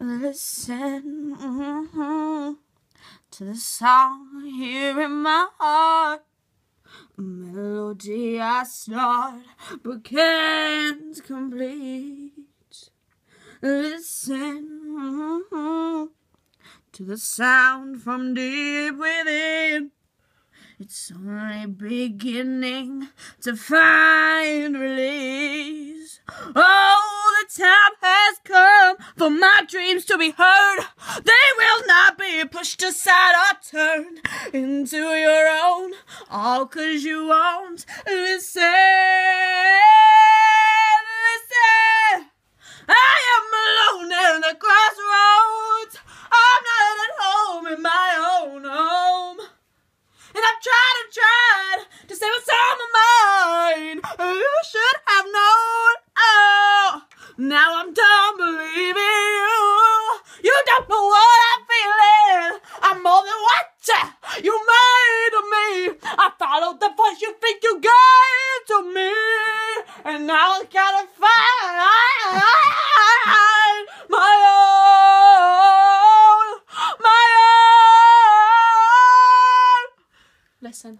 Listen mm-hmm, to the song here in my heart. Melody I start but can't complete. Listen mm-hmm, to the sound from deep within. It's only beginning to find release. For my dreams to be heard. They will not be pushed aside or turned into your own. All cause you won't listen. Listen. I am alone in the crossroads. I'm not at home in my own home. And I've tried and tried to say what's on my mind. You should have known. Oh, now I'm done and I was gonna find my own, my own. Listen.